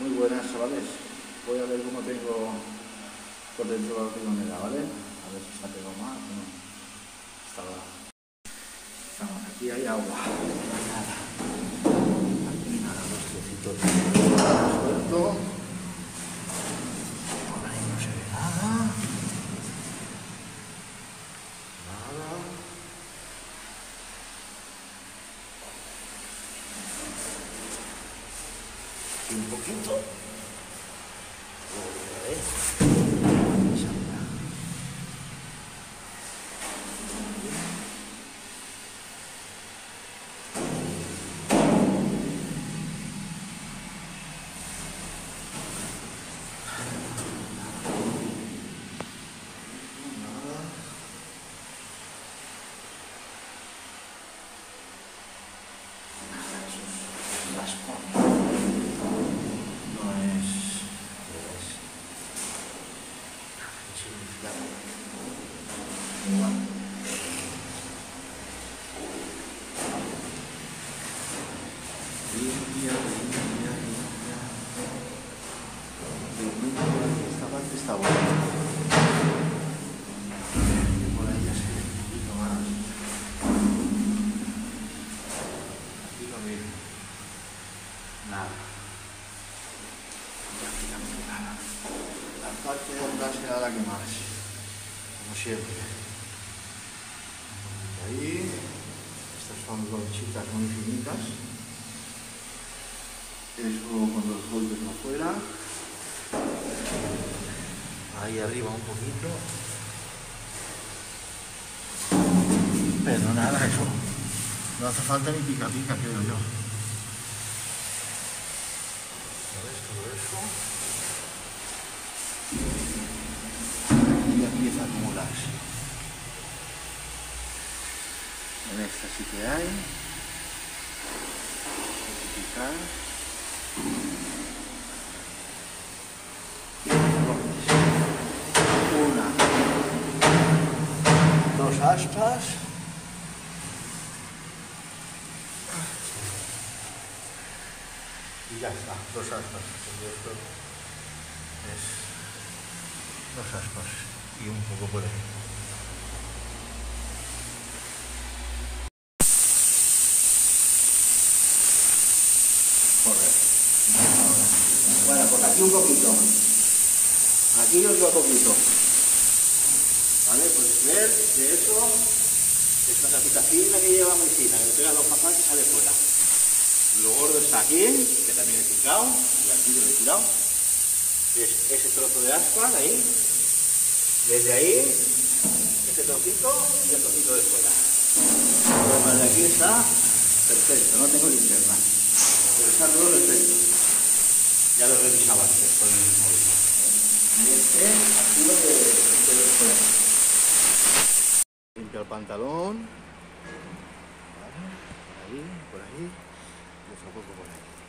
Muy buenas, chavales. Voy a ver cómo tengo por dentro la primavera, ¿vale? A ver si se ha pegado más o no. Estaba... Estamos aquí, hay agua. Nada. Aquí nada, dos trocitos de suelto. Por ahí no se ve nada. Nada. Aquí un poquito. Otra vez. Nada. Nada, La parte de atrás será la que más. Como siempre. Ahí. Estas son lonchitas muy finitas. Eso con los golpes afuera. Ahí arriba un poquito. Pero nada, eso. No hace falta ni pica pica, creo yo. Eso. Aquí ya empieza a acumularse. En esta sí que hay. Una. Dos aspas. Y ya está, dos aspas. dos aspas y un poco por ahí. Bueno, pues aquí un poquito. Aquí otro poquito. ¿Vale? Puedes ver que eso es una capita fina que lleva muy fina, que le pega los pasajes y sale fuera. Lo gordo está aquí, que también he picado, y aquí lo he tirado. Es ese trozo de aspa ahí, desde ahí, ese trocito y el trocito de fuera. Lo de aquí está perfecto, no tengo linterna. Pero está todo perfecto. Ya lo revisaba antes con el móvil. Y este, aquí lo que lo de fuera. Limpia el pantalón. Vale, por ahí, por ahí. Y otro poco por ahí.